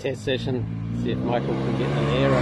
test session, see if Michael can get an air.